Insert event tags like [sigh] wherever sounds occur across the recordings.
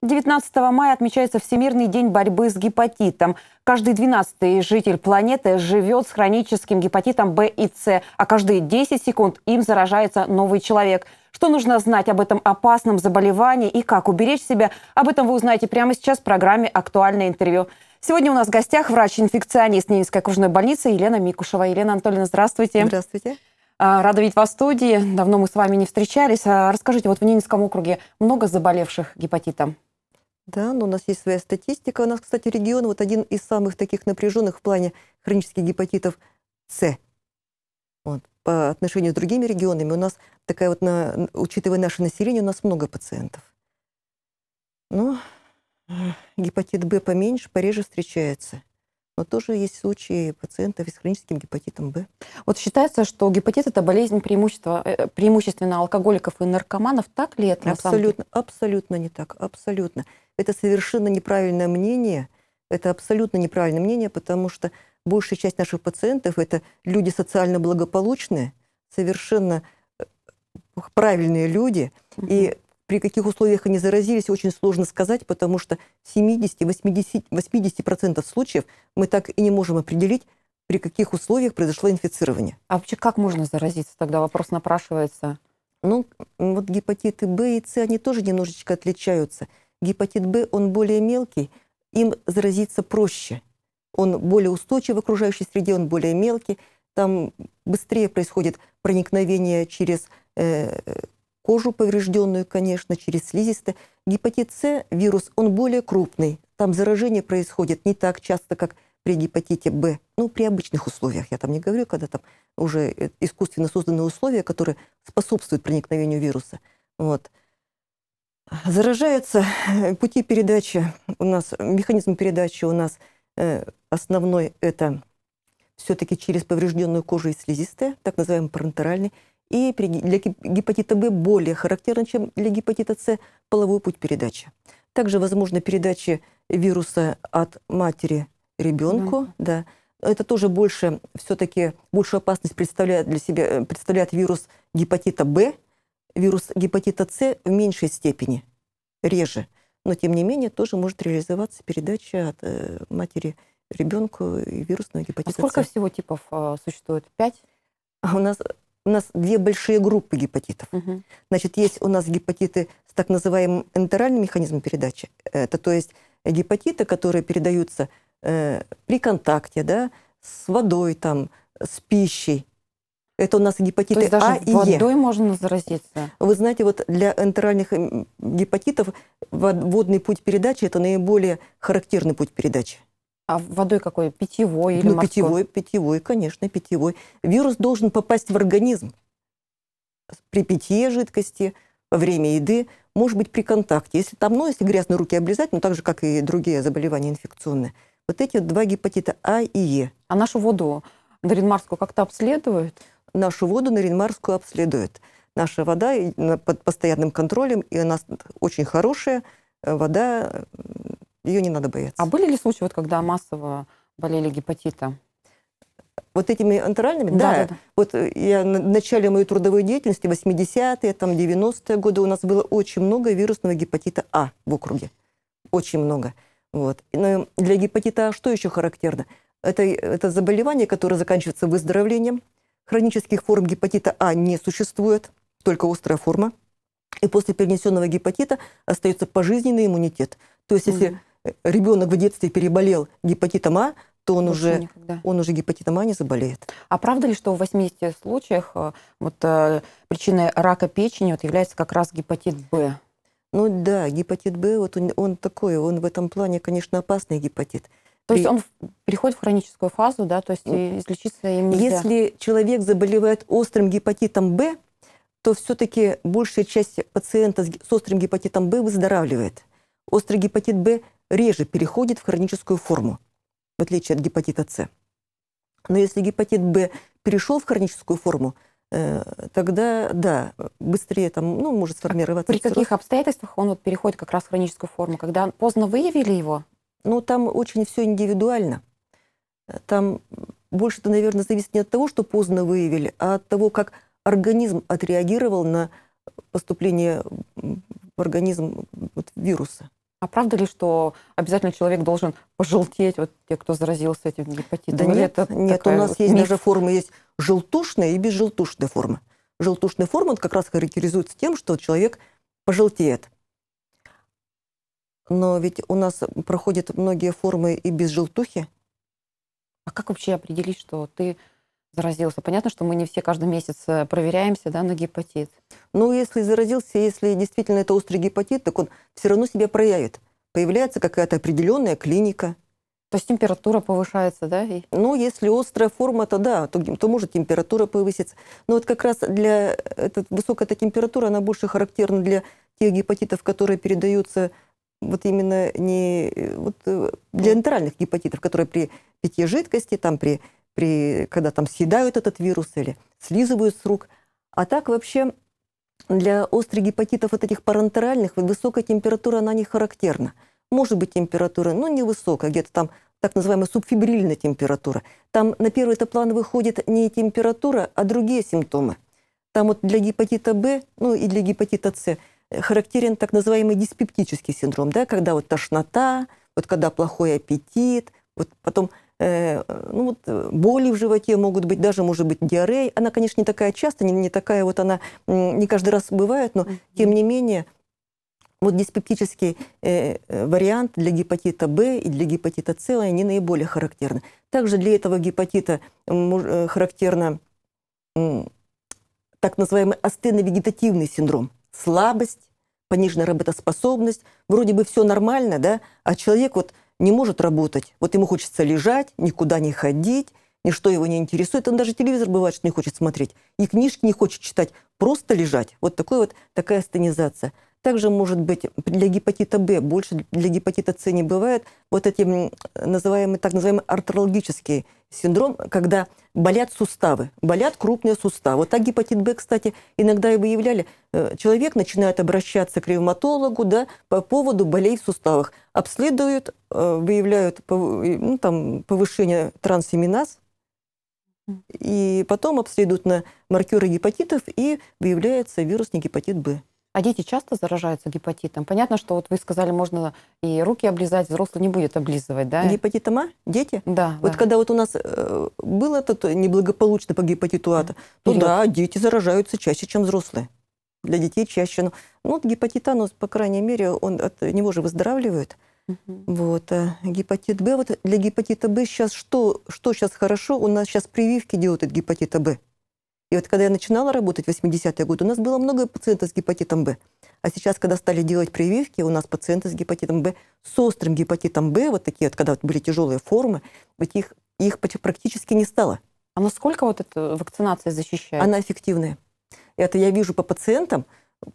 19 мая отмечается Всемирный день борьбы с гепатитом. Каждый 12 житель планеты живет с хроническим гепатитом Б и С, а каждые 10 секунд им заражается новый человек. Что нужно знать об этом опасном заболевании и как уберечь себя, об этом вы узнаете прямо сейчас в программе «Актуальное интервью». Сегодня у нас в гостях врач-инфекционист Ненецкой окружной больницы Елена Микушева. Елена Анатольевна, здравствуйте. Здравствуйте. А, рада видеть вас в студии. Давно мы с вами не встречались. А расскажите, вот в Ненецком округе много заболевших гепатитом? Да, но у нас есть своя статистика. У нас, кстати, регион вот один из самых таких напряженных в плане хронических гепатитов С. Вот. По отношению с другими регионами у нас такая вот, на, учитывая наше население, у нас много пациентов. Но гепатит Б поменьше, пореже встречается. Но тоже есть случаи пациентов с хроническим гепатитом Б. Вот считается, что гепатит – это болезнь преимущество, э, преимущественно алкоголиков и наркоманов. Так ли это? Абсолютно, абсолютно не так. Абсолютно. Это совершенно неправильное мнение. Это абсолютно неправильное мнение, потому что большая часть наших пациентов – это люди социально благополучные, совершенно э, правильные люди. Угу. И при каких условиях они заразились, очень сложно сказать, потому что в 70-80% 80 случаев мы так и не можем определить, при каких условиях произошло инфицирование. А вообще как можно заразиться тогда? Вопрос напрашивается. Ну, вот гепатиты Б и С, они тоже немножечко отличаются. Гепатит Б, он более мелкий, им заразиться проще. Он более устойчив в окружающей среде, он более мелкий. Там быстрее происходит проникновение через э, кожу поврежденную, конечно, через слизистые. Гепатит С, вирус, он более крупный. Там заражение происходит не так часто, как при гепатите Б. Ну, при обычных условиях, я там не говорю, когда там уже э, искусственно созданные условия, которые способствуют проникновению вируса. Вот. Заражаются э, пути передачи у нас, механизм передачи у нас э, основной это все-таки через поврежденную кожу и слизистая, так называемый парентеральный. И для гепатита Б более характерно, чем для гепатита С, половой путь передачи. Также возможна передача вируса от матери ребенку. Mm. Да. Это тоже больше, все-таки большую опасность представляет для себя э, представляет вирус гепатита Б, вирус гепатита С в меньшей степени, реже. Но, тем не менее, тоже может реализоваться передача от э, матери ребенку вирусного гепатита а сколько С. всего типов э, существует? Пять? А у нас, у нас две большие группы гепатитов. Угу. Значит, есть у нас гепатиты с так называемым энтеральным механизмом передачи. Это то есть гепатиты, которые передаются э, при контакте, да, с водой, там, с пищей, это у нас гепатиты есть А и Е. водой можно заразиться? Вы знаете, вот для энтеральных гепатитов водный путь передачи – это наиболее характерный путь передачи. А водой какой? Питьевой или ну, морской? питьевой, питьевой, конечно, питьевой. Вирус должен попасть в организм при питье жидкости, во время еды, может быть, при контакте. Если там, ну, если грязные руки облизать, ну, так же, как и другие заболевания инфекционные. Вот эти два гепатита А и Е. А нашу воду, Даринмарскую, как-то обследуют? Нашу воду Наринмарскую обследуют. Наша вода под постоянным контролем, и она очень хорошая э, вода, ее не надо бояться. А были ли случаи, вот, когда массово болели гепатитом? Вот этими антеральными? Да, да. да. Вот э, я в начале моей трудовой деятельности, 80-е, там 90-е годы, у нас было очень много вирусного гепатита А в округе. Очень много. Вот. Но для гепатита А что еще характерно? Это, это заболевание, которое заканчивается выздоровлением, Хронических форм гепатита А не существует, только острая форма. И после перенесенного гепатита остается пожизненный иммунитет. То есть, если mm. ребенок в детстве переболел гепатитом А, то он уже, он уже гепатитом А не заболеет. А правда ли, что в 80 случаях э, вот, э, причиной рака печени вот, является как раз гепатит Б? Ну да, гепатит Б, вот он, он такой, он в этом плане, конечно, опасный гепатит. То есть он переходит в хроническую фазу, да, то есть излечиться им нельзя. Если человек заболевает острым гепатитом Б, то все-таки большая часть пациента с острым гепатитом Б выздоравливает. Острый гепатит Б реже переходит в хроническую форму, в отличие от гепатита С. Но если гепатит Б перешел в хроническую форму, э, тогда, да, быстрее там, ну, может сформироваться. При каких обстоятельствах он вот переходит как раз в хроническую форму? Когда поздно выявили его? Ну, там очень все индивидуально. Там больше-то, наверное, зависит не от того, что поздно выявили, а от того, как организм отреагировал на поступление в организм вот, вируса. А правда ли, что обязательно человек должен пожелтеть, вот те, кто заразился этим гепатитом? Да Или нет, это нет, у нас вот есть миф? даже формы, есть желтушная и безжелтушная форма. Желтушная форма как раз характеризуется тем, что человек пожелтеет. Но ведь у нас проходят многие формы и без желтухи. А как вообще определить, что ты заразился? Понятно, что мы не все каждый месяц э, проверяемся да, на гепатит. Ну, если заразился, если действительно это острый гепатит, так он все равно себя проявит. Появляется какая-то определенная клиника. То есть температура повышается, да? И... Ну, если острая форма, то да, то, то может температура повыситься. Но вот как раз для этой, высокая эта температура, она больше характерна для тех гепатитов, которые передаются вот именно не вот, э, для энтеральных гепатитов, которые при питье жидкости, там при, при, когда там съедают этот вирус или слизывают с рук. А так вообще для острых гепатитов вот этих парентеральных вот высокая температура, она не характерна. Может быть температура, но невысокая, где-то там так называемая субфибрильная температура. Там на первый план выходит не температура, а другие симптомы. Там вот для гепатита Б, ну и для гепатита С характерен так называемый диспептический синдром, да, когда вот тошнота, вот когда плохой аппетит, вот потом э, ну вот э, боли в животе могут быть, даже может быть диарея. Она, конечно, не такая часто, не, не такая вот она, не каждый раз бывает, но mm-hmm. тем не менее вот диспептический э, вариант для гепатита Б и для гепатита С, они наиболее характерны. Также для этого гепатита э, характерно э, так называемый астенно-вегетативный синдром. Слабость, пониженная работоспособность, вроде бы все нормально, да, а человек вот не может работать. Вот ему хочется лежать, никуда не ходить, ничто его не интересует. Он даже телевизор бывает, что не хочет смотреть. И книжки не хочет читать, просто лежать. Вот такой вот такая астенизация. Также может быть для гепатита Б, больше для гепатита С не бывает, вот эти называемые, так называемый артрологический синдром, когда болят суставы, болят крупные суставы. Вот так гепатит Б, кстати, иногда и выявляли. Человек начинает обращаться к ревматологу да, по поводу болей в суставах. Обследуют, выявляют ну, там, повышение трансаминаз, и потом обследуют на маркеры гепатитов, и выявляется вирусный гепатит Б. А дети часто заражаются гепатитом? Понятно, что вот вы сказали, можно и руки облизать, взрослый не будет облизывать, да? Гепатитом А? Дети? Да. Вот да. когда вот у нас э, было это неблагополучно по гепатиту А, то Период. да, дети заражаются чаще, чем взрослые. Для детей чаще. Ну, ну вот гепатит А, ну, по крайней мере, он от него же выздоравливает. Мгм. Вот. А гепатит Б, вот для гепатита Б сейчас что, что сейчас хорошо? У нас сейчас прививки делают от гепатита Б. И вот когда я начинала работать в 80-е годы, у нас было много пациентов с гепатитом Б. А сейчас, когда стали делать прививки, у нас пациенты с гепатитом Б, с острым гепатитом Б, вот такие вот, когда вот были тяжелые формы, вот их, их практически не стало. А насколько вот эта вакцинация защищает? Она эффективная. Это я вижу по пациентам,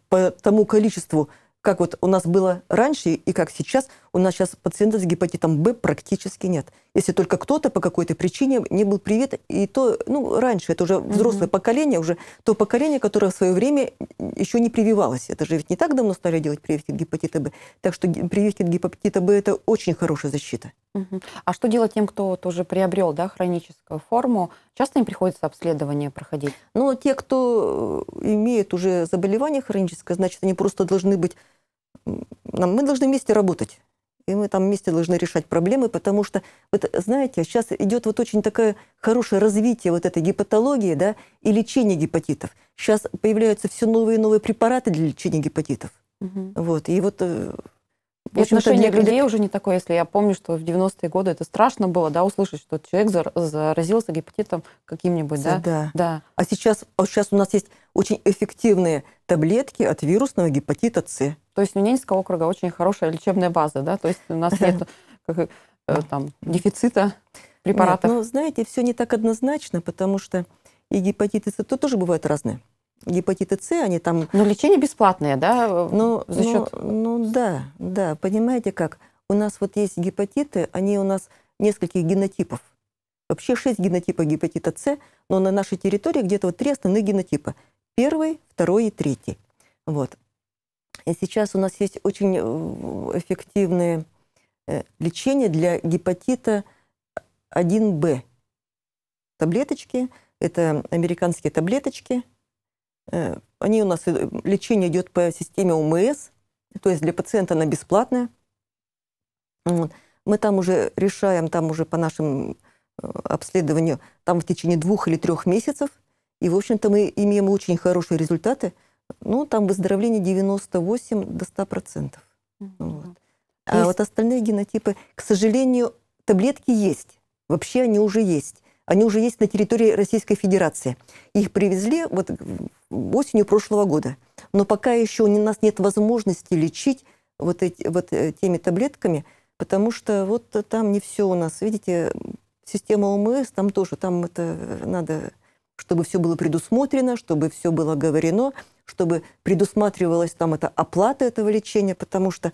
по тому количеству, как вот у нас было раньше и как сейчас, у нас сейчас пациентов с гепатитом Б практически нет. Если только кто-то по какой-то причине не был привит, и то, ну, раньше, это уже взрослое поколение, уже то поколение, которое в свое время еще не прививалось. Это же ведь не так давно стали делать прививки от гепатита Б. Так что прививки от гепатита Б – это очень хорошая защита. Мгм. А что делать тем, кто вот уже приобрел да, хроническую форму? Часто им приходится обследование проходить? Но те, кто э, имеет уже заболевание хроническое, значит, они просто должны быть... Мы должны вместе работать. И мы там вместе должны решать проблемы, потому что, вот, знаете, сейчас идет вот очень такое хорошее развитие вот этой гепатологии, да, и лечения гепатитов. Сейчас появляются все новые и новые препараты для лечения гепатитов. Мгм. Вот, и вот... э, И отношение для- людей уже не такое, если я помню, что в 90-е годы это страшно было, да, услышать, что человек зар- заразился гепатитом каким-нибудь, да? Да. Да. А сейчас, а сейчас у нас есть очень эффективные таблетки от вирусного гепатита С. То есть у Ненецкого округа очень хорошая лечебная база, да? То есть у нас нет как, э, там, дефицита препаратов. Нет, ну, знаете, все не так однозначно, потому что и гепатиты С то тоже бывают разные. Гепатиты С, они там... Но лечение бесплатное, да? э, Ну, за ну, счет... ну да, да, понимаете как? У нас вот есть гепатиты, они у нас нескольких генотипов. Вообще шесть генотипов гепатита С, но на нашей территории где-то вот три основных генотипа. Первый, второй и третий. Вот. И сейчас у нас есть очень э, эффективные э, лечения для гепатита 1Б. Таблеточки, это американские таблеточки. Э, Они у нас, лечение идет по системе ОМС, то есть для пациента она бесплатная. Мы там уже решаем, там уже по нашему э, обследованию, там в течение двух или трех месяцев. И, в общем-то, мы имеем очень хорошие результаты. Ну, там выздоровление 98 до 100 процентов. Вот. А есть... вот остальные генотипы, к сожалению, таблетки есть. Вообще они уже есть. Они уже есть на территории Российской Федерации. Их привезли вот осенью прошлого года. Но пока еще у нас нет возможности лечить вот, эти, вот э, теми таблетками, потому что вот там не все у нас. Видите, система ОМС, там тоже, там это надо, чтобы все было предусмотрено, чтобы все было говорено, чтобы предусматривалась там эта оплата этого лечения, потому что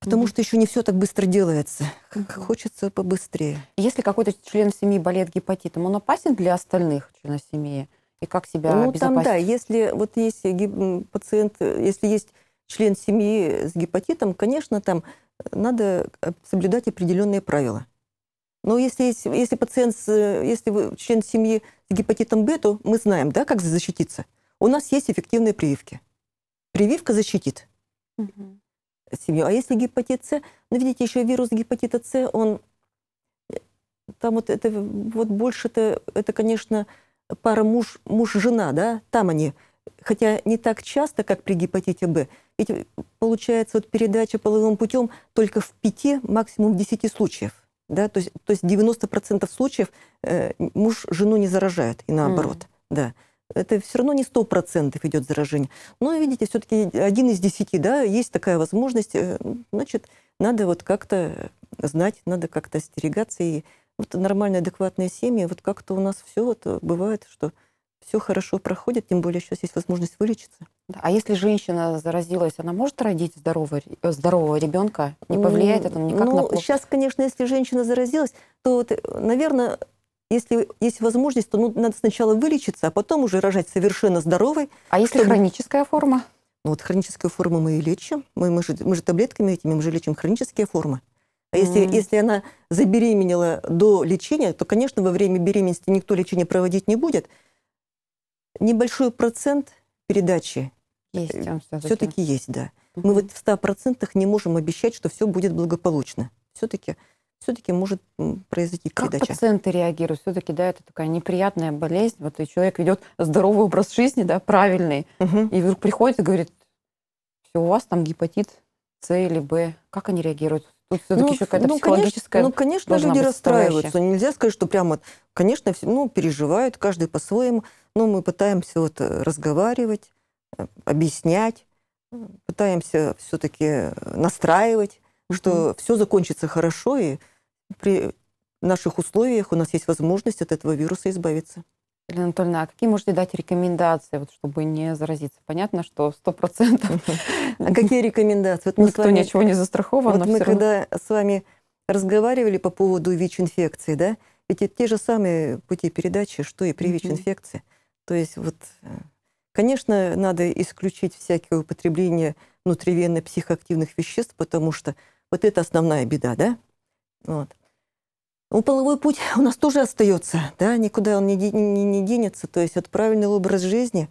Потому mm-hmm. что еще не все так быстро делается. Mm-hmm. Хочется побыстрее. Если какой-то член семьи болеет гепатитом, он опасен для остальных членов семьи? И как себя ну, там, да, если вот есть пациент, если есть член семьи с гепатитом, конечно, там надо соблюдать определенные правила. Но если, есть, если пациент, если вы член семьи с гепатитом Б, то мы знаем, да, как защититься. У нас есть эффективные прививки. Прививка защитит угу. семью. А если гепатит С, ну, видите, еще вирус гепатита С, он там вот это вот больше-то, это, конечно, пара муж, муж-жена, да, там они, хотя не так часто, как при гепатите Б, ведь получается вот передача половым путем только в пяти, максимум десяти случаев. Да? То, есть, то есть 90% случаев э, муж жену не заражает, и наоборот. Mm. Да. Это все равно не 100% идет заражение. Но, видите, все-таки один из десяти, да, есть такая возможность. Э, значит, надо вот как-то знать, надо как-то остерегаться. И вот нормальные, адекватные семьи, вот как-то у нас все вот бывает, что все хорошо проходит, тем более сейчас есть возможность вылечиться. А если женщина заразилась, она может родить здорового, здорового ребенка? Не повлияет это никак ну, на плод? Сейчас, конечно, если женщина заразилась, то, вот, наверное, если есть возможность, то ну, надо сначала вылечиться, а потом уже рожать совершенно здоровой. А если чтобы... хроническая форма? Ну, вот хроническую форму мы и лечим. Мы, мы, же, мы же таблетками этими, мы же лечим хронические формы. А если, mm. если она забеременела до лечения, то, конечно, во время беременности никто лечение проводить не будет небольшой процент передачи есть, э, все-таки есть, да. Угу. Мы вот в 100% не можем обещать, что все будет благополучно. Все-таки все-таки может произойти передача. Как пациенты реагируют? Все-таки, да, это такая неприятная болезнь. Вот и человек ведет здоровый образ жизни, да, правильный, угу. и вдруг приходит и говорит, все, у вас там гепатит С или Б. Как они реагируют? Тут все-таки ну, еще какая-то ну, психологическая Ну, конечно, люди расстраиваются. Нельзя сказать, что прямо, конечно, ну, переживают, каждый по-своему. Но мы пытаемся вот э, разговаривать, э, объяснять, пытаемся все-таки настраивать, mm-hmm. что все закончится хорошо, и при наших условиях у нас есть возможность от этого вируса избавиться. Елена Анатольевна, а какие можете дать рекомендации, вот, чтобы не заразиться? Понятно, что сто процентов. [laughs] А какие рекомендации? Никто ничего не застрахован. Вот мы когда с вами разговаривали по поводу ВИЧ-инфекции, да, ведь те же самые пути передачи, что и при ВИЧ-инфекции. То есть вот, э, конечно, надо исключить всякое употребление внутривенно психоактивных веществ, потому что вот это основная беда, да? Вот. Ну, половой путь [laughs] у нас тоже остается, да, никуда он не, не, не денется. То есть вот правильный образ жизни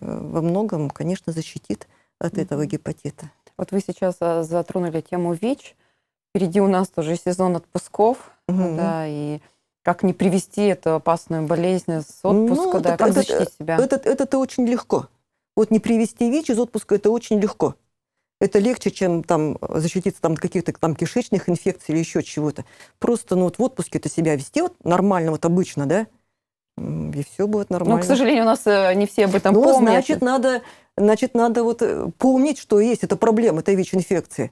э, во многом, конечно, защитит от этого гепатита. Вот вы сейчас э, затронули тему ВИЧ. Впереди у нас тоже сезон отпусков, mm-hmm. да, и как не привести эту опасную болезнь с отпуска, ну, да, как это, защитить себя? Это, это, это очень легко. Вот не привести ВИЧ из отпуска, это очень легко. Это легче, чем там защититься там, от каких-то там кишечных инфекций или еще чего-то. Просто ну, вот в отпуске это себя вести вот нормально, вот обычно, да, и все будет нормально. Но, к сожалению, у нас э, не все об этом ну, помнят. Значит, надо, значит, надо вот э, помнить, что есть эта проблема, это ВИЧ-инфекции.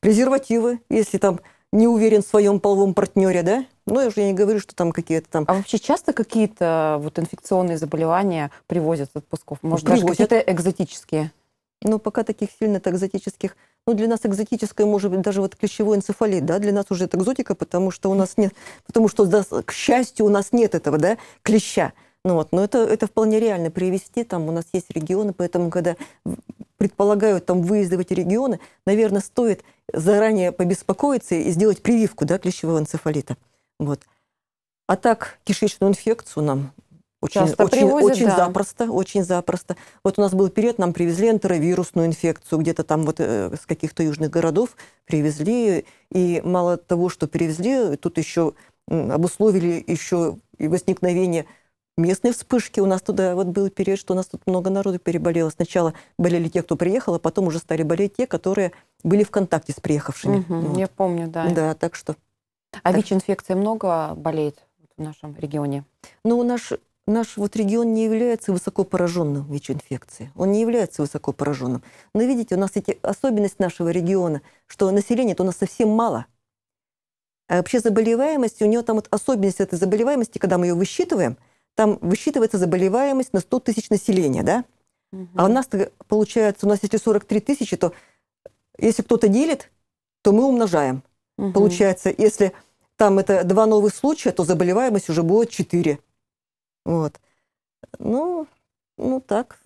Презервативы, если там не уверен в своем половом партнере, да? Ну, я уже не говорю, что там какие-то там... А вообще часто какие-то вот инфекционные заболевания привозят с отпусков? Может, привозят. даже какие-то экзотические? Но пока таких сильно экзотических, ну, для нас экзотическое может быть даже вот клещевой энцефалит, да, для нас уже это экзотика, потому что у нас нет, потому что, да, к счастью, у нас нет этого, да, клеща. Ну вот, но это, это вполне реально привести, там у нас есть регионы, поэтому, когда предполагают там выезды в эти регионы, наверное, стоит заранее побеспокоиться и сделать прививку, да, клещевого энцефалита. Вот. А так, кишечную инфекцию нам Очень, Часто очень, привозят, очень да. запросто, очень запросто. Вот у нас был период, нам привезли энтеровирусную инфекцию, где-то там вот э, с каких-то южных городов привезли, и мало того, что привезли, тут еще обусловили еще и возникновение местной вспышки. У нас туда вот был период, что у нас тут много народу переболело. Сначала болели те, кто приехал, а потом уже стали болеть те, которые были в контакте с приехавшими. Мгм, Вот. Я помню, да. Да, так что А ВИЧ-инфекция много болеет в нашем регионе? Ну, наш, наш вот регион не является высоко пораженным ВИЧ-инфекцией. Он не является высоко пораженным. Но видите, у нас эти особенность нашего региона, что населения-то у нас совсем мало. А вообще заболеваемость, у него там вот особенность этой заболеваемости, когда мы ее высчитываем, там высчитывается заболеваемость на 100 тысяч населения, да? А у нас получается, у нас если 43 тысячи, то если кто-то делит, то мы умножаем. Мгм. Получается, если там это два новых случая, то заболеваемость уже будет 4. Вот. Ну, ну так.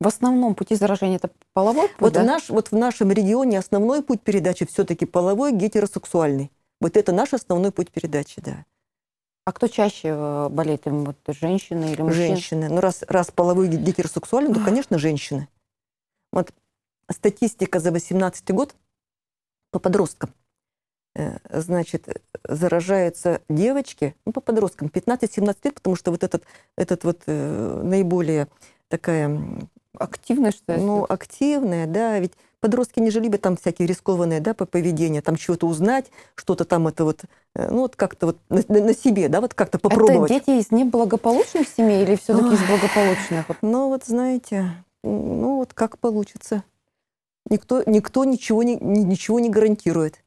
В основном пути заражения это половой путь, Вот, да? наш, вот в нашем регионе основной путь передачи все-таки половой гетеросексуальный. Вот это наш основной путь передачи, да. А кто чаще э, болеет? Им Вот женщины или мужчины? Женщины. Ну, раз, раз половой ге- гетеросексуальный, то, конечно, женщины. Вот статистика за 18 год по подросткам. Э, Значит, заражаются девочки, ну, по подросткам, 15-17 лет, потому что вот этот, этот вот э, наиболее такая, м, Активно, что ли? ну, активная, да, ведь подростки не же любят там всякие рискованные, да, по поведению, там чего-то узнать, что-то там это вот, э, ну, вот как-то вот на, на- себе, да, вот как-то попробовать. Это дети из неблагополучных семей или все-таки из благополучных? Ну, вот знаете, ну, вот как получится. Никто, никто ничего, не, ни- ничего не гарантирует.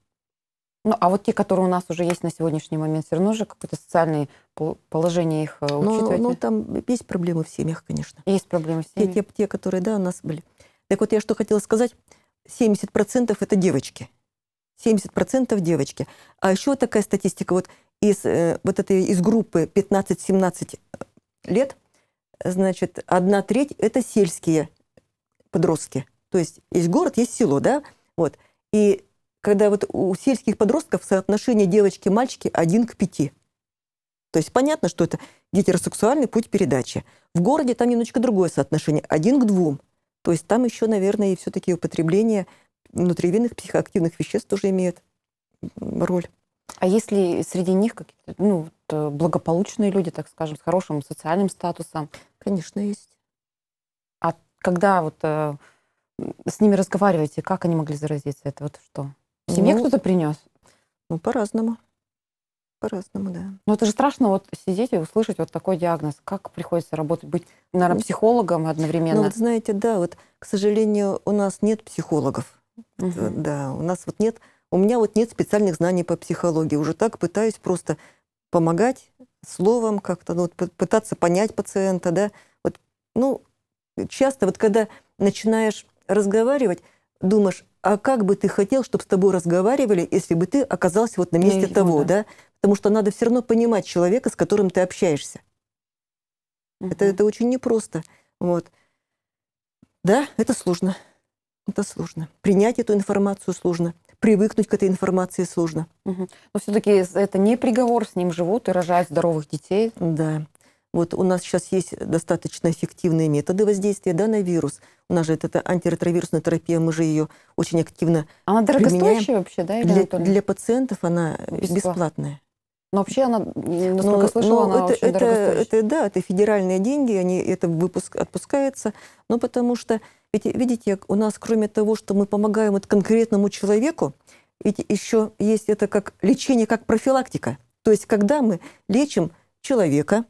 Ну, а вот те, которые у нас уже есть на сегодняшний момент, все равно же какое-то социальное пол- положение их э, Но, учитываете? ну, там есть проблемы в семьях, конечно. Есть проблемы с Те, ними? те, те, которые, да, у нас были. Так вот, я что хотела сказать. 70% это девочки. 70% девочки. А еще такая статистика. Вот из, э, вот этой, из группы 15-17 лет, значит, одна треть – это сельские подростки. То есть есть город, есть село, да? Вот. И когда вот у сельских подростков соотношение девочки-мальчики один к пяти. То есть понятно, что это гетеросексуальный путь передачи. В городе там немножечко другое соотношение, один к двум. То есть там еще, наверное, и все-таки употребление внутривенных психоактивных веществ тоже имеет роль. А если среди них какие-то ну, вот, э, благополучные люди, так скажем, с хорошим социальным статусом, Конечно, есть. когда вот э, с ними разговариваете, как они могли заразиться? Это вот что? В семье Ну, кто-то принес? Ну, по-разному. По-разному, да. Но это же страшно вот сидеть и услышать вот такой диагноз. Как приходится работать, быть, наверное, Ну, психологом одновременно? Ну, вот знаете, да, вот, к сожалению, у нас нет психологов. Мгм. Да, у нас вот нет, у меня вот нет специальных знаний по психологии. Уже так пытаюсь просто помогать словом как-то, ну, вот пы- пытаться понять пациента, да. Вот, ну, часто вот когда начинаешь разговаривать, думаешь, а как бы ты хотел, чтобы с тобой разговаривали, если бы ты оказался вот на месте его, того, да. да? Потому что надо все равно понимать человека, с которым ты общаешься. Это, Мгм. это очень непросто. Вот. Да, это сложно. Это сложно. Принять эту информацию сложно. Привыкнуть к этой информации сложно. Мгм. Но все-таки это не приговор, с ним живут и рожают здоровых детей. Да. Вот у нас сейчас есть достаточно эффективные методы воздействия да, на вирус. У нас же это, это антиретровирусная терапия, мы же ее очень активно... Она дорогостоящая вообще, да, Для, Анатольевна? для пациентов она Бесплатно. бесплатная. Но вообще она, насколько Но- слышала, но она это, очень это, это, да, это федеральные деньги, они это выпуск, отпускается. Но потому что, ведь, видите, у нас кроме того, что мы помогаем вот конкретному человеку, ведь еще есть это как лечение, как профилактика. То есть когда мы лечим человека,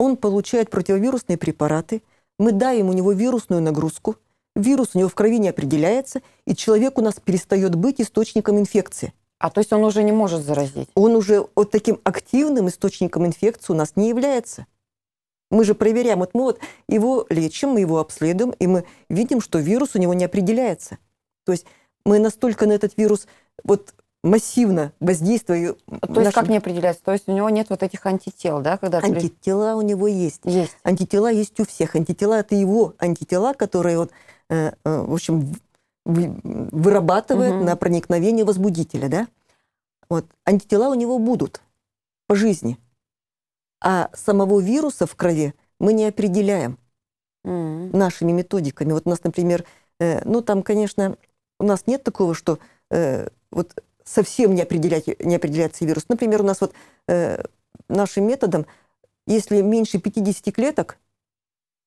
он получает противовирусные препараты, мы даем у него вирусную нагрузку, вирус у него в крови не определяется, и человек у нас перестает быть источником инфекции А то есть он уже не может заразить? он уже вот таким активным источником инфекции у нас не является. Мы же проверяем, вот мы вот его лечим, мы его обследуем, и мы видим, что вирус у него не определяется. То есть мы настолько на этот вирус вот массивно воздействуем. То есть как не определяется? То есть у него нет вот этих антител, да, когда... Антитела у него есть. Есть. Антитела есть у всех. Антитела – это его антитела, которые вот, э, э, в общем, вырабатывает Мгм. на проникновение возбудителя, да? Вот. Антитела у него будут по жизни. А самого вируса в крови мы не определяем М. нашими методиками. Вот у нас, например, э, ну там, конечно, у нас нет такого, что э, вот совсем не, определять, не определяется вирус. Например, у нас вот э, нашим методом, если меньше 50 клеток,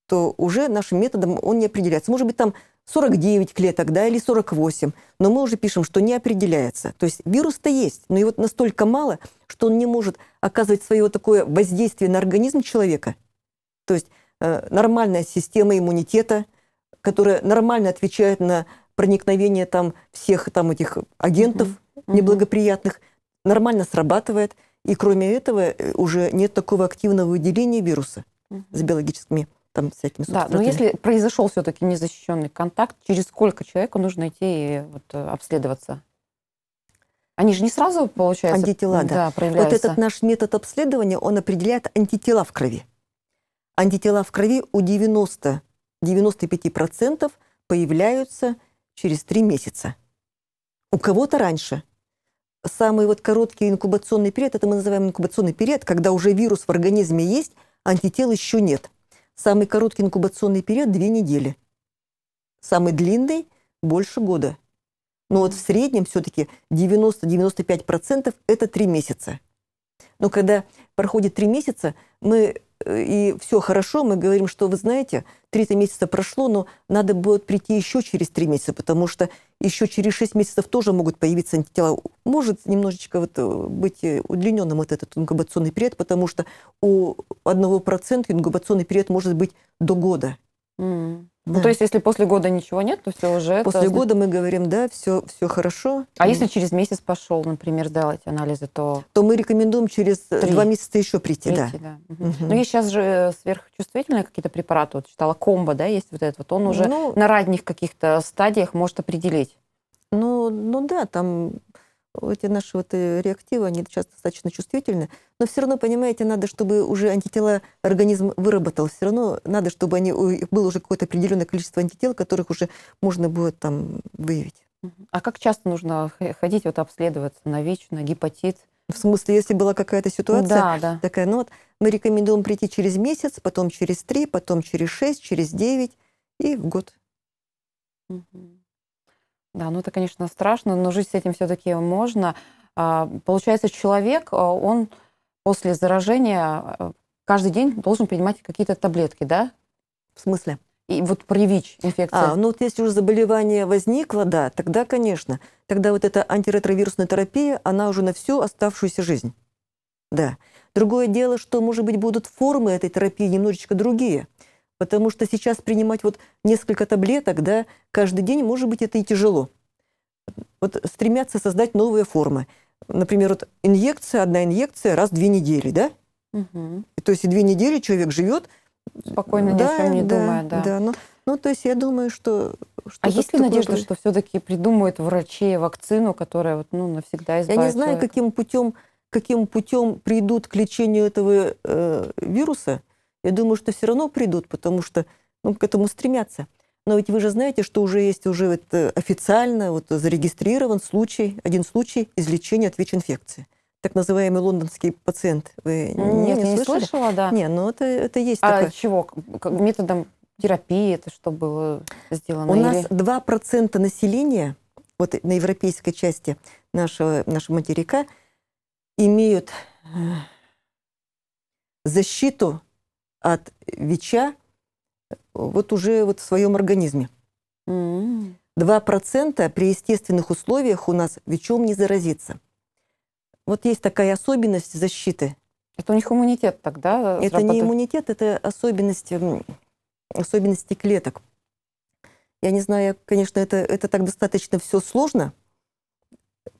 то уже нашим методом он не определяется. Может быть, там 49 клеток, да, или 48, но мы уже пишем, что не определяется. То есть вирус-то есть, но его настолько мало, что он не может оказывать свое такое воздействие на организм человека. То есть э, нормальная система иммунитета, которая нормально отвечает на проникновение там всех там этих агентов Мгм. Неблагоприятных, нормально срабатывает. И кроме этого э, уже нет такого активного выделения вируса с биологическими там всякими Да, но если произошел все-таки незащищенный контакт, через сколько человеку нужно идти и вот, э, обследоваться? Они же не сразу, получается, Антитела, да. Вот проявляются. этот наш метод обследования, он определяет антитела в крови. Антитела в крови у 90-95% появляются через 3 месяца. У кого-то раньше. Самый вот короткий инкубационный период, это мы называем инкубационный период, когда уже вирус в организме есть, антител еще нет. Самый короткий инкубационный период – 2 недели. Самый длинный – больше года. Но вот в среднем все-таки 90-95% это 3 месяца. Но когда проходит 3 месяца, мы э, и все хорошо, мы говорим, что вы знаете, 3 месяца прошло, но надо будет прийти еще через 3 месяца, потому что еще через 6 месяцев тоже могут появиться антитела. Может немножечко вот э, быть э, удлиненным вот этот инкубационный период, потому что у 1% инкубационный период может быть до года. М. Да. Ну, то есть, если после года ничего нет, то все уже... это После зна- года мы говорим, да, все, все хорошо. А если через месяц пошел, например, сделать анализы, то то мы рекомендуем через Три. два месяца еще прийти, да. прийти, да. Мгм. Мгм. Но есть сейчас же э, сверхчувствительные какие-то препараты. Вот читала комбо, да, есть вот этот вот. Он уже Ну, на ранних каких-то стадиях может определить. Ну, ну да, там эти наши вот э, реактивы, они часто достаточно чувствительны, но все равно, понимаете, надо, чтобы уже антитела организм выработал, все равно надо, чтобы они, было уже какое-то определенное количество антител, которых уже можно будет там выявить. А как часто нужно ходить вот обследоваться на ВИЧ, на гепатит? В смысле, если была какая-то ситуация Да, да. такая, ну вот мы рекомендуем прийти через месяц, потом через три, потом через шесть, через девять и в год. Мгм. Да, ну это, конечно, страшно, но жить с этим все-таки можно. А, Получается, человек, а, он после заражения а, каждый день должен принимать какие-то таблетки, да? В смысле? И вот при ВИЧ инфекция. А, ну вот если уже заболевание возникло, да, тогда, конечно. Тогда вот эта антиретровирусная терапия, она уже на всю оставшуюся жизнь. Да. Другое дело, что, может быть, будут формы этой терапии немножечко другие. Потому что сейчас принимать вот несколько таблеток, да, каждый день, может быть, это и тяжело. Вот стремятся создать новые формы. Например, вот инъекция, одна инъекция раз в две недели, да? Мгм. То есть и две недели человек живет, Спокойно ни о чем не думая, да. да. Ну, ну, то есть я думаю, что... А что-то есть ли надежда, будет. что все-таки придумают врачи вакцину, которая вот, ну, навсегда избавит Я не знаю, человека? каким путем, каким путем придут к лечению этого э, вируса. Я думаю, что все равно придут, потому что ну, к этому стремятся. Но ведь вы же знаете, что уже есть уже вот, э, официально вот, зарегистрирован случай, один случай излечения от ВИЧ-инфекции. Так называемый лондонский пациент. Вы Нет, я не слышали? слышала, да. Не, ну это, это есть а такая. чего? Методом терапии это что было сделано? У Или- нас 2% населения, вот на европейской части нашего, нашего материка, имеют э, защиту от ВИЧа вот уже вот в своем организме. М. 2% при естественных условиях у нас ВИЧом не заразится. Вот есть такая особенность защиты. Это у них иммунитет тогда Это не иммунитет, это особенность, м, особенности клеток. Я не знаю, конечно, это, это так достаточно все сложно.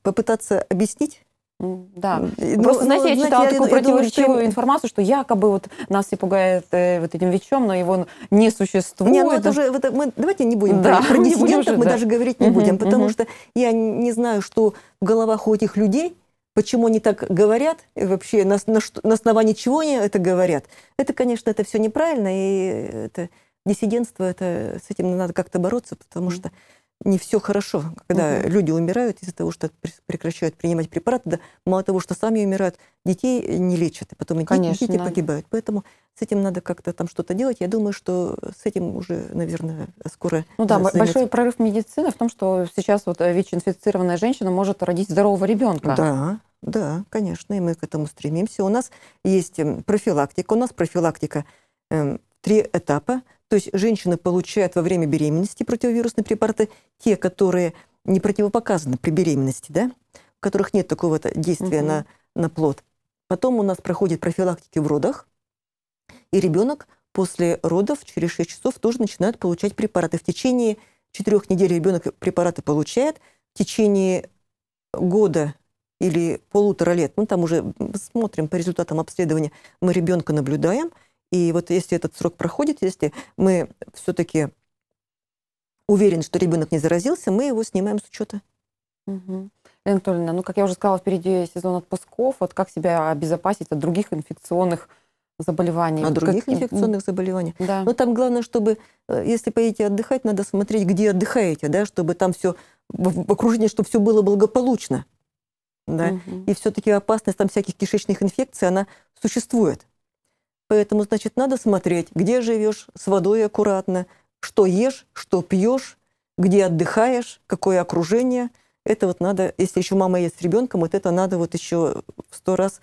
Попытаться объяснить. Да. М, Просто, ну, знаете, я ну, читала я- такую я думаю, что противоречивую им- информацию, что якобы вот нас все пугает э, вот этим ВИЧом, но его не существует. Не, ну это уже, вот мы, давайте не будем Да, про, [laughs] про диссидентов, уже, мы да. даже говорить не Мгм, будем, потому мгм. что я не знаю, что в головах у этих людей, почему они так говорят, и вообще на, на на основании чего они это говорят. Это, конечно, это все неправильно, и это диссидентство, это, с этим надо как-то бороться, потому что не все хорошо. Когда Мгм. люди умирают из-за того, что пре- прекращают принимать препараты, да, мало того, что сами умирают, детей не лечат, и потом и дети- Конечно, дети да. погибают. Поэтому с этим надо как-то там что-то делать. Я думаю, что с этим уже, наверное, скоро Ну да, б- займется- большой прорыв медицины в том, что сейчас вот э, ВИЧ-инфицированная женщина может родить здорового ребенка. Да, да, конечно, и мы к этому стремимся. У нас есть эм, профилактика. У нас профилактика эм, три этапа. То есть женщины получают во время беременности противовирусные препараты, те, которые не противопоказаны при беременности, да, у которых нет такого действия Мгм. на, на плод. Потом у нас проходит профилактики в родах, и ребенок после родов через 6 часов тоже начинает получать препараты. В течение четырех недель ребенок препараты получает, в течение года или полутора лет, ну там уже смотрим по результатам обследования, мы ребенка наблюдаем, и вот если этот срок проходит, если мы все-таки уверены, что ребенок не заразился, мы его снимаем с учета. Мгм. Лена Анатольевна, ну, как я уже сказала, впереди сезон отпусков. Вот как себя обезопасить от других инфекционных заболеваний? Вот других какие- инфекционных заболеваний. Да. Но там главное, чтобы, э, если поедете отдыхать, надо смотреть, где отдыхаете, да, чтобы там все в окружении, чтобы все было благополучно. Да. Мгм. И все-таки опасность там всяких кишечных инфекций, она существует. Поэтому, значит, надо смотреть, где живешь, с водой аккуратно, что ешь, что пьешь, где отдыхаешь, какое окружение. Это вот надо, если еще мама есть с ребенком, вот это надо вот еще в сто раз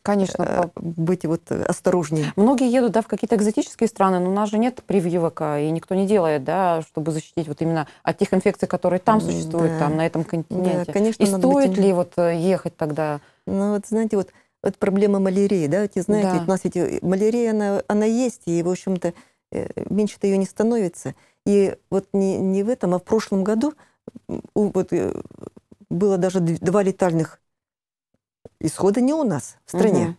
Конечно. э, быть вот осторожнее. Многие едут да, в какие-то экзотические страны, но у нас же нет прививок, и никто не делает, да, чтобы защитить вот именно от тех инфекций, которые там существуют, да. там, на этом континенте. Да, конечно, и быть стоит им- ли вот э, ехать тогда? Ну вот знаете, вот, вот проблема малярии, да, и знаете, Да. ведь у нас ведь э, малярия, она, она есть, и, в общем-то, э, меньше-то ее не становится. И вот не, не в этом, а в прошлом году вот, э, было даже два летальных исхода не у нас, в стране. Мгм.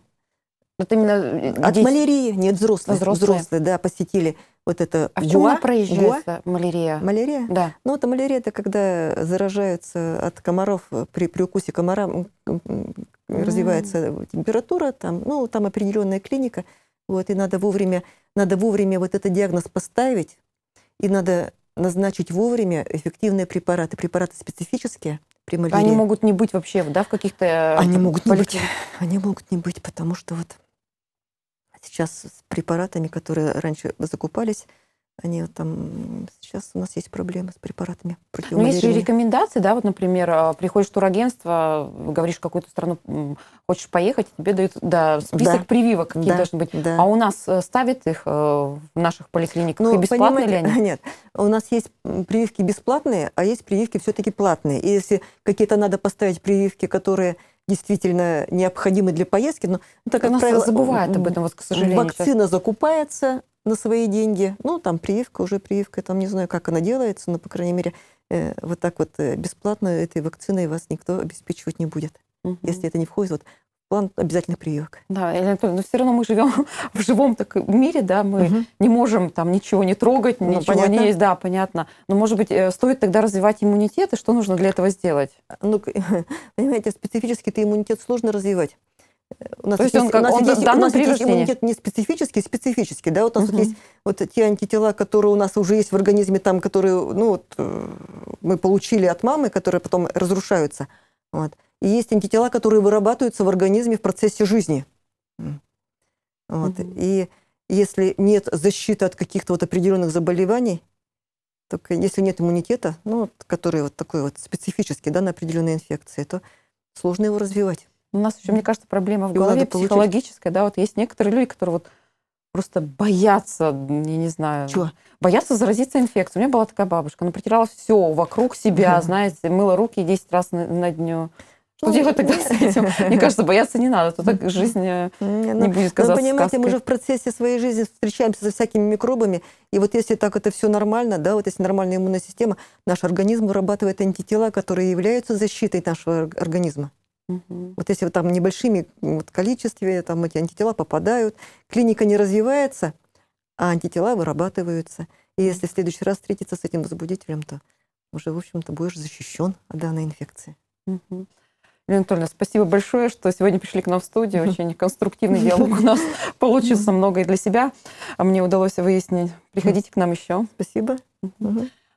Вот именно э, От дети- малярии, нет, взрослые, Взрослые. взрослые, да, посетили вот это А в чем она ГУА. проезжается, малярия? Малярия? Да. Ну, это малярия, это когда заражаются от комаров, при, при укусе комара развивается температура, там, ну, там определенная клиника, вот, и надо вовремя, надо вовремя вот этот диагноз поставить, и надо назначить вовремя эффективные препараты, препараты специфические при малярии. Они могут не быть вообще, да, в каких-то... Они могут не быть. Они могут не быть, потому что вот сейчас с препаратами, которые раньше закупались, они там... Сейчас у нас есть проблемы с препаратами Ну, есть же рекомендации, да, вот, например, а, приходишь в турагентство, говоришь в какую-то страну, хочешь поехать, тебе дают да, список Да. прививок, какие Да, должны быть. да. А у нас э, ставят их э, в наших поликлиниках, и Ну, бесплатные ли они? [laughs] Нет, у нас есть прививки бесплатные, а есть прививки все-таки платные. И если какие-то надо поставить прививки, которые действительно необходимы для поездки, но это, как у нас правило, забывают об этом, вот, к сожалению. сейчас. Вакцина закупается на свои деньги. Ну, там прививка, уже прививка, там не знаю, как она делается, но, по крайней мере, э, вот так вот э, бесплатно этой вакциной вас никто обеспечивать не будет, Мгм. если это не входит вот, план обязательных прививок. Да, Елена но все равно мы живем [laughs] в живом так, мире, да, мы Мгм. не можем там ничего не трогать, Ну, ничего понятно. не есть, да, понятно. Но, может быть, э, стоит тогда развивать иммунитет, и что нужно для этого сделать? Ну, к- [laughs] понимаете, специфический-то иммунитет сложно развивать. Э, У нас То есть ведь он как- у нас он есть, у нас есть иммунитет не специфический, специфический, да, вот у нас вот есть вот те антитела, которые у нас уже есть в организме, там, которые, ну, вот, э, мы получили от мамы, которые потом разрушаются, вот. Есть антитела, которые вырабатываются в организме в процессе жизни. Вот. Мгм. И если нет защиты от каких-то вот определенных заболеваний, только если нет иммунитета, ну, который вот такой вот специфический, да, на определенные инфекции, то сложно его развивать. У нас еще, мне кажется, проблема в Его голове надо получить. психологическая, да, вот есть некоторые люди, которые вот просто боятся, я не знаю, Чего? боятся заразиться инфекцией. У меня была такая бабушка, она протирала все вокруг себя, знаете, мыла руки 10 раз на, на дню. Что Ну, делать тогда с этим? Мне кажется, бояться не надо, то так жизнь э, Не, не ну, будет Ну, казаться понимаете, мы сказкой. же в процессе своей жизни встречаемся со всякими микробами, и вот если так это все нормально, да, вот если нормальная иммунная система, наш организм вырабатывает антитела, которые являются защитой нашего ор- организма. Мгм. Вот если вот там небольшими вот, количестве там эти антитела попадают, клиника не развивается, а антитела вырабатываются. И если в следующий раз встретиться с этим возбудителем, то уже, в общем-то, будешь защищен от данной инфекции. Мгм. Елена Анатольевна, спасибо большое, что сегодня пришли к нам в студию. Очень конструктивный диалог у нас [laughs] получился, многое для себя. А Мне удалось выяснить. Приходите к нам еще. Спасибо.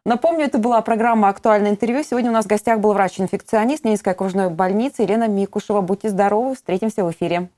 Напомню, это была программа «Актуальное интервью». Сегодня у нас в гостях был врач-инфекционист Ненецкой окружной больницы Елена Микушева. Будьте здоровы, встретимся в эфире.